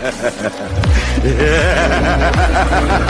yeah.